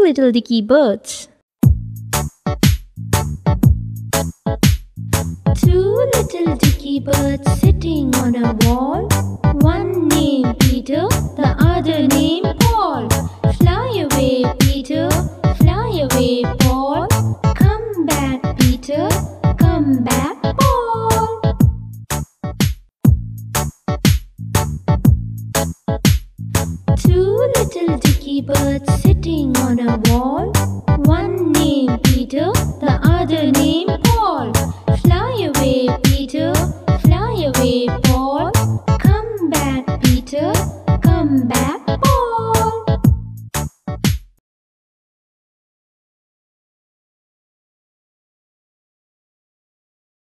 Two little dicky birds. Two little dicky birds sitting on a wall. One named Peter, the other named Paul. Fly away, Peter, fly away, Paul. Come back, Peter, come back, little dicky bird sitting on a wall. One name Peter, the other name Paul. Fly away, Peter.